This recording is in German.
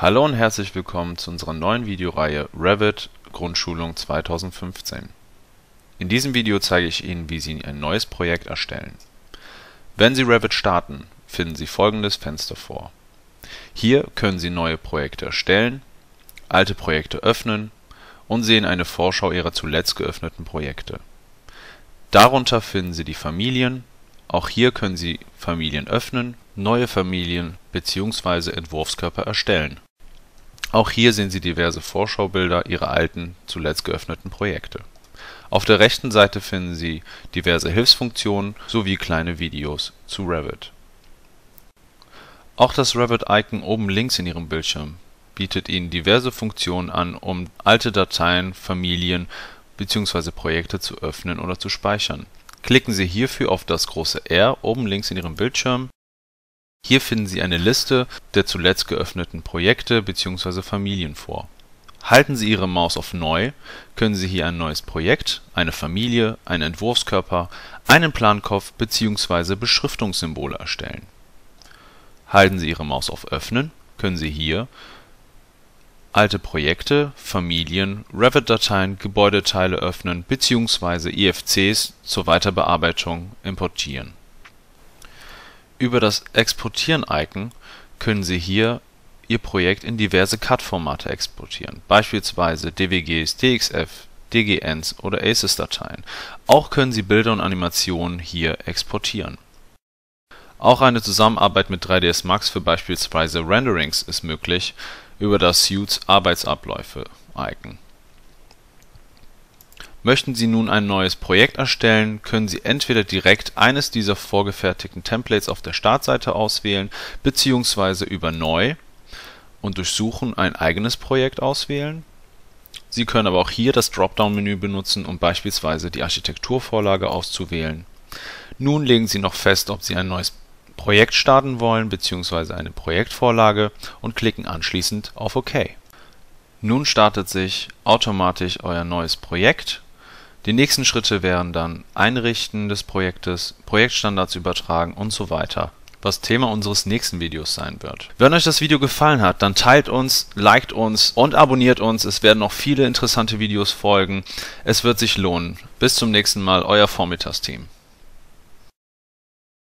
Hallo und herzlich willkommen zu unserer neuen Videoreihe Revit Grundschulung 2015. In diesem Video zeige ich Ihnen, wie Sie ein neues Projekt erstellen. Wenn Sie Revit starten, finden Sie folgendes Fenster vor. Hier können Sie neue Projekte erstellen, alte Projekte öffnen und sehen eine Vorschau Ihrer zuletzt geöffneten Projekte. Darunter finden Sie die Familien, auch hier können Sie Familien öffnen, neue Familien bzw. Entwurfskörper erstellen. Auch hier sehen Sie diverse Vorschaubilder Ihrer alten, zuletzt geöffneten Projekte. Auf der rechten Seite finden Sie diverse Hilfsfunktionen sowie kleine Videos zu Revit. Auch das Revit-Icon oben links in Ihrem Bildschirm bietet Ihnen diverse Funktionen an, um alte Dateien, Familien bzw. Projekte zu öffnen oder zu speichern. Klicken Sie hierfür auf das große R oben links in Ihrem Bildschirm hier finden Sie eine Liste der zuletzt geöffneten Projekte bzw. Familien vor. Halten Sie Ihre Maus auf Neu, können Sie hier ein neues Projekt, eine Familie, einen Entwurfskörper, einen Plankopf bzw. Beschriftungssymbole erstellen. Halten Sie Ihre Maus auf Öffnen, können Sie hier alte Projekte, Familien, Revit-Dateien, Gebäudeteile öffnen bzw. IFCs zur Weiterbearbeitung importieren über das Exportieren-Icon können Sie hier Ihr Projekt in diverse CAD-Formate exportieren, beispielsweise DWGs, DXF, DGNs oder ACES-Dateien. Auch können Sie Bilder und Animationen hier exportieren. Auch eine Zusammenarbeit mit 3ds Max für beispielsweise Renderings ist möglich über das Suites Arbeitsabläufe-Icon Möchten Sie nun ein neues Projekt erstellen, können Sie entweder direkt eines dieser vorgefertigten Templates auf der Startseite auswählen bzw. über Neu und durch Suchen ein eigenes Projekt auswählen. Sie können aber auch hier das Dropdown-Menü benutzen, um beispielsweise die Architekturvorlage auszuwählen. Nun legen Sie noch fest, ob Sie ein neues Projekt starten wollen bzw. eine Projektvorlage und klicken anschließend auf OK. Nun startet sich automatisch Euer neues Projekt die nächsten Schritte wären dann Einrichten des Projektes, Projektstandards übertragen und so weiter, was Thema unseres nächsten Videos sein wird. Wenn euch das Video gefallen hat, dann teilt uns, liked uns und abonniert uns. Es werden noch viele interessante Videos folgen. Es wird sich lohnen. Bis zum nächsten Mal, euer Vormittagsteam.